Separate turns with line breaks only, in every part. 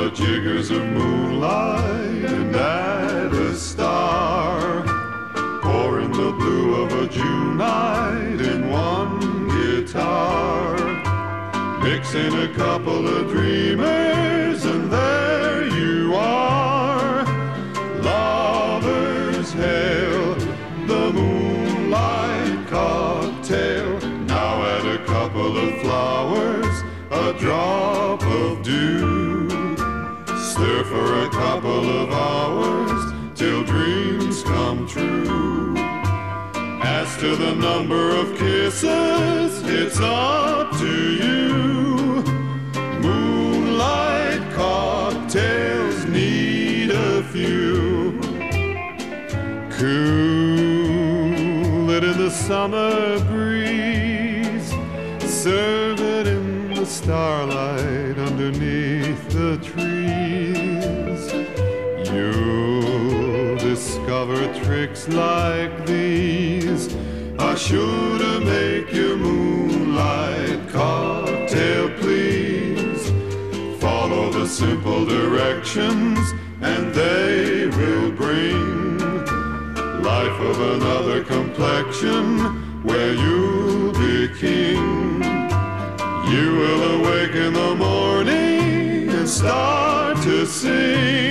the jiggers of moonlight and add a star. Pour in the blue of a June night in one guitar. Mix in a couple of dreamers and there you are. Lovers hail the moonlight cocktail. Now add a couple of flowers, a drop of dew. For a couple of hours till dreams come true. As to the number of kisses, it's up to you. Moonlight cocktails need a few. Cool it in the summer breeze. Serve it in the starlight underneath the trees. You'll discover tricks like these are sure to make your moonlight cocktail please. Follow the simple directions and they will bring life of another complexion where you'll be king. You will awake in the morning and start to sing.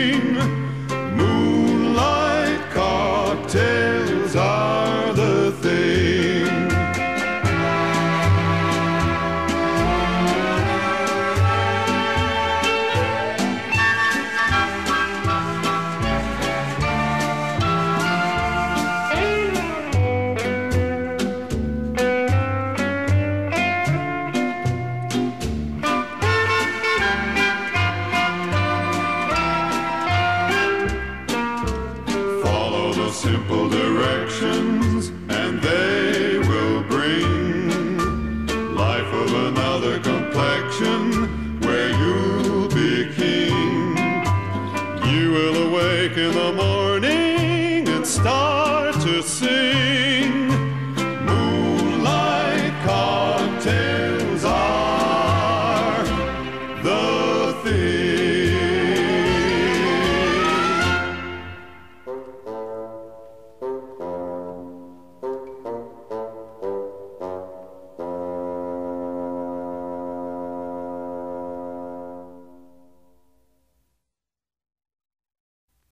Simple directions, and they will bring life of another complexion where you'll be king. You will awake in the morning and start to sing.